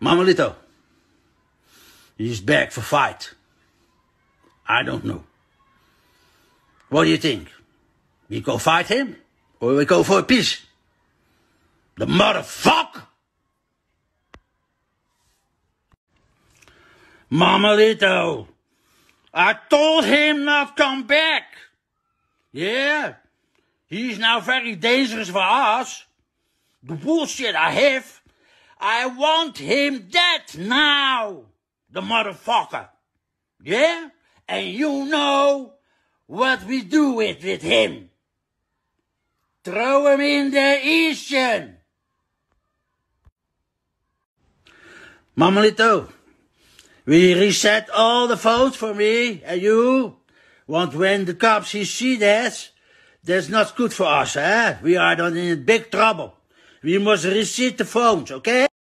Mamalito, he's back for fight. I don't know. What do you think? We go fight him? Or we go for a peace? The motherfucker! Mamalito, I told him not come back. Yeah, he's now very dangerous for us. The bullshit I have, I want him dead now. The motherfucker. Yeah? And you know what we do with, with him. Throw him in the ocean. Mamalito, we reset all the votes for me and you. Want when the cops see that, that's not good for us, eh? We are in big trouble. We must reset the phones, okay?